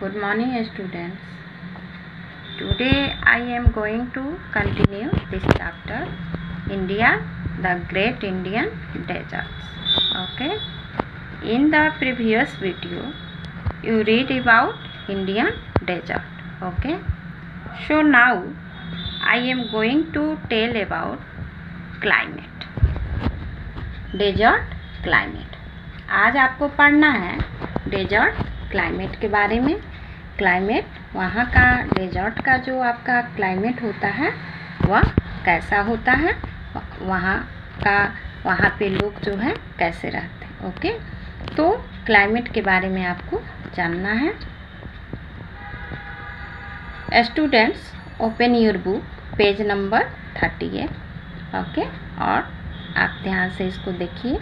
Good morning students today I am going to continue this chapter India the great Indian deserts okay in the previous video you read about Indian desert okay so now I am going to tell about climate desert climate आज आपको पढ़ना है desert climate के बारे में। Climate वहाँ का desert का जो आपका क्लाइमेट होता है, वह कैसा होता है? वहाँ का, वहाँ पे लोग जो है, कैसे रहते हैं? ओके तो क्लाइमेट के बारे में आपको जानना है। Students open your book page number thirty है ओके और आप ध्यान से इसको देखिए।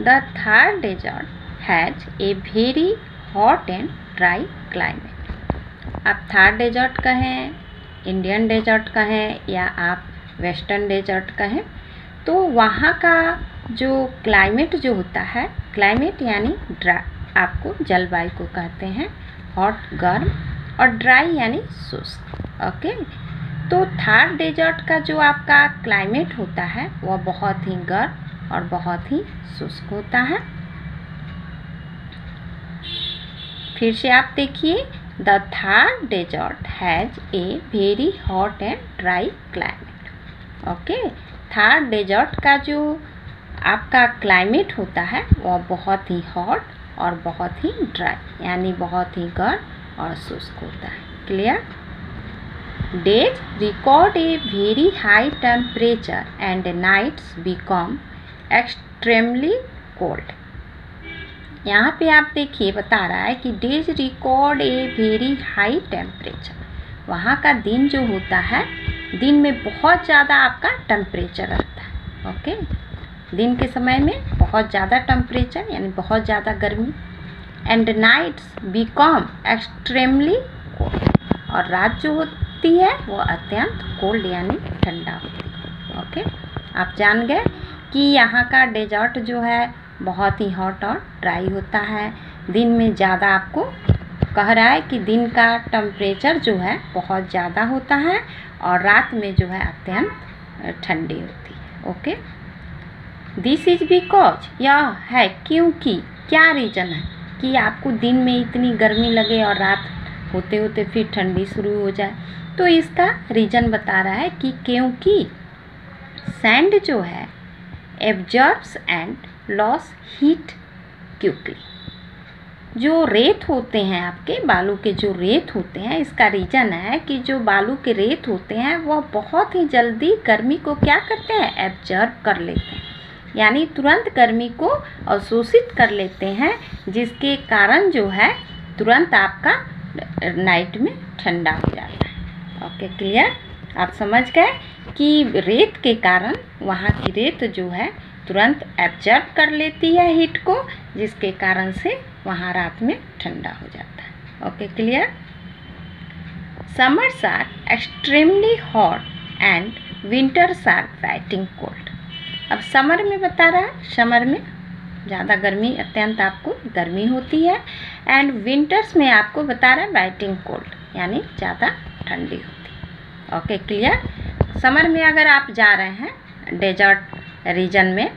The Thar desert has a very hot and dry climate आप थार डेजर्ट कहें इंडियन डेजर्ट कहें या आप वेस्टर्न डेजर्ट कहें तो वहाँ का जो क्लाइमेट जो होता है क्लाइमेट यानी ड्रा आपको जलवायु को कहते हैं हॉट गर्म, और ड्राई यानी शुष्क ओके तो थार डेजर्ट का जो आपका क्लाइमेट होता है, वह बहुत ही गर्म और बहुत ही शुष्क होता है। फिर से आप देखिए the Thar desert has a very hot and dry climate okay Thar desert का जो आपका क्लाइमेट होता है, वह बहुत ही हॉट और बहुत ही ड्राई यानी बहुत ही गर्म और शुष्क होता है। Clear days record a very high temperature and nights become extremely cold यहाँ पे आप देखिए, बता रहा है कि days record a very high temperature. वहाँ का दिन जो होता है, दिन में बहुत ज़्यादा आपका टेम्परेचर रहता है, ओके? दिन के समय में बहुत ज़्यादा टेम्परेचर, यानी बहुत ज़्यादा गर्मी। And nights become extremely cold. और रात जो होती है, वो अत्यंत कोल्ड, यानी ठंडा होती है, ओके? आप जान गए कि यहाँ का डेजर्ट जो है बहुत ही हॉट और ड्राई होता है। दिन में ज़्यादा आपको कह रहा है कि दिन का टम्परेचर जो है बहुत ज़्यादा होता है और रात में जो है अत्यंत ठंडी होती है। ओके? दिस इज़ बिकॉज़ यह है क्योंकि, क्या रीज़न है कि आपको दिन में इतनी गर्मी लगे और रात होते होते फिर ठंडी शुरू हो जाए? तो इसका रीज़न बता रहा है कि क्योंकि सैंड जो है absorbs and loss heat quickly जो रेत होते हैं आपके, बालू के जो रेत होते हैं, इसका रीज़न है कि जो बालू के रेत होते हैं वह बहुत ही जल्दी गर्मी को क्या करते हैं? एब्जर्व कर लेते हैं। यानी तुरंत गर्मी को अवशोषित कर लेते हैं, जिसके कारण जो है, तुरंत आपका नाइट में ठंडा हो जाता है। ओके क्लियर आप समझ गए कि रेत के कारण वहाँ की रेत जो है, तुरंत एब्जर्व कर लेती है हीट को, जिसके कारण से वहाँ रात में ठंडा हो जाता है। Okay clear summers are extremely hot and winters are biting cold अब समर में बता रहा है समर में ज़्यादा गर्मी, अत्यंत आपको गर्मी होती है एंड विंटर्स में आपको बता रहा है वाइटिंग कोल्ड यानी ज़्यादा ठंडी है। ओके क्लियर समर में अगर आप जा रहे हैं डेजर्ट रीजन में,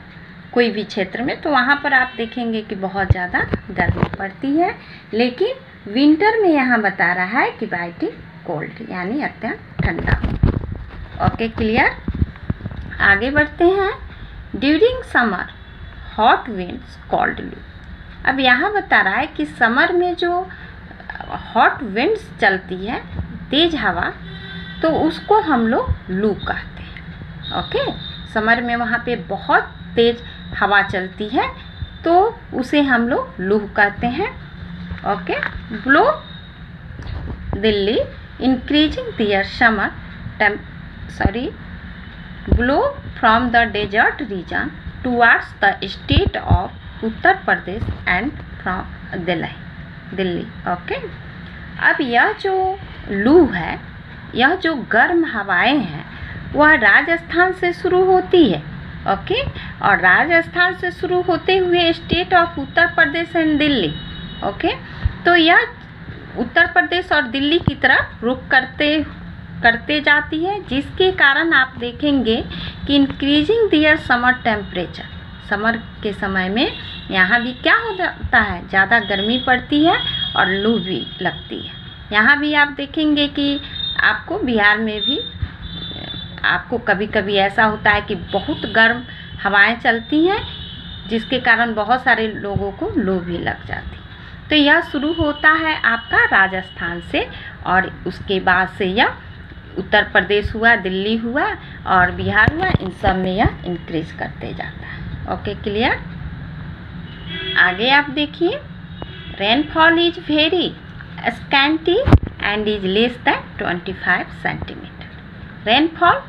कोई भी क्षेत्र में तो वहाँ पर आप देखेंगे कि बहुत ज़्यादा गर्मी पड़ती है। लेकिन विंटर में यहाँ बता रहा है कि बाइटी कोल्ड यानी अत्यंत ठंडा। ओके क्लियर आगे बढ़ते हैं। During summer hot winds called loo अब यहाँ बता रहा है कि समर में जो हॉट विंड्स चलती है, तेज हवा तो उसको हम लोग लू कहते हैं। ओके समर में वहाँ पे बहुत तेज़ हवा चलती है तो उसे हम लोग लू कहते हैं। Okay blow Delhi increasing their summer temp sorry blow from the desert region towards the state of Uttar Pradesh and from Delhi Delhi okay अब यह जो लू है यह जो गर्म हवाएँ हैं, वह राजस्थान से शुरू होती है, ओके? और राजस्थान से शुरू होते हुए state of Uttar Pradesh and Delhi, okay? तो यह उत्तर प्रदेश और दिल्ली की तरफ़ रुख करते करते जाती है, जिसके कारण आप देखेंगे कि increasing their summer temperature summer के समय में यहाँ भी क्या हो जाता है? ज़्यादा गर्मी पड़ती है और लू भी लगती है। यहाँ भी आप देखेंगे कि आपको बिहार में भी, आपको कभी कभी ऐसा होता है कि बहुत गर्म हवाएँ चलती हैं, जिसके कारण बहुत सारे लोगों को लू भी लग जाती तो यह शुरू होता है आपका राजस्थान से और उसके बाद से यह उत्तर प्रदेश हुआ, दिल्ली हुआ और बिहार हुआ, इन सब में यह इंक्रीज करते जाता है। ओके क्लियर आगे आप देखिए। Rainfall is very scanty and is less than 25 centimetre rainfall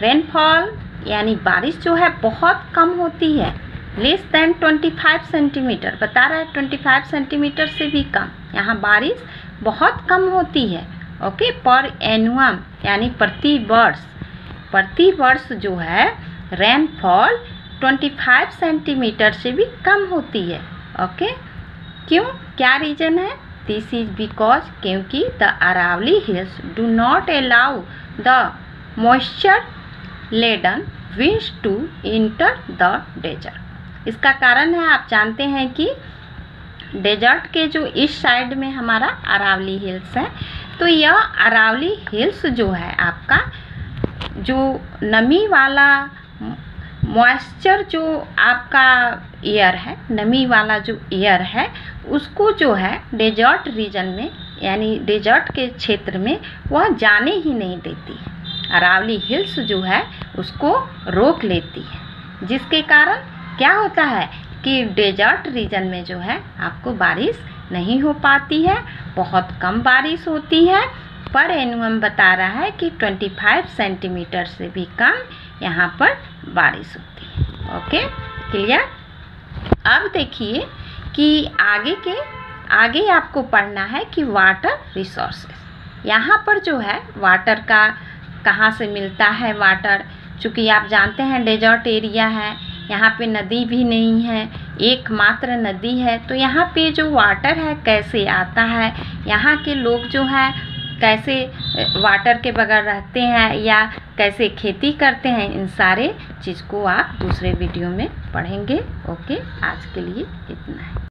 rainfall यानी बारिश जो है बहुत कम होती है लेस दैन 25 सेंटीमीटर बता रहा है 25 सेंटीमीटर से भी कम। यहाँ बारिश बहुत कम होती है ओके पर एनुअम यानी प्रति वर्ष। प्रति वर्ष जो है रेनफॉल 25 सेंटीमीटर से भी कम होती है ओके क्यों? क्या रीज़न है? दिस इज़ बिकॉज़ क्योंकि the Aravalli hills do not allow the moisture laden winds to enter the desert इसका कारण है, आप जानते हैं कि डेजर्ट के जो इस साइड में हमारा अरावली हिल्स है तो यह अरावली हिल्स जो है, आपका जो नमी वाला मॉइस्चर जो आपका एयर है, नमी वाला जो एयर है, उसको जो है डेजर्ट रीजन में, यानी डेजर्ट के क्षेत्र में, वह जाने ही नहीं देती है। अरावली हिल्स जो है, उसको रोक लेती है। जिसके कारण क्या होता है कि डेजर्ट रीजन में जो है, आपको बारिश नहीं हो पाती है, बहुत कम बारिश होती है। पर एनुअम बता रहा है कि 25 सेंटीमीटर से भी कम यहाँ पर बारिश होती है। ओके? क्लियर अब देखिए कि आगे के, आगे आपको पढ़ना है कि वाटर रिसोर्सेस यहाँ पर जो है वाटर का कहाँ से मिलता है वाटर चूँकि आप जानते हैं डेजर्ट एरिया है, यहाँ पे नदी भी नहीं है, एकमात्र नदी है तो यहाँ पे जो वाटर है, कैसे आता है? यहाँ के लोग जो है, कैसे वाटर के बगैर रहते हैं या कैसे खेती करते हैं, इन सारे चीज़ को आप दूसरे वीडियो में पढ़ेंगे। ओके, आज के लिए इतना है।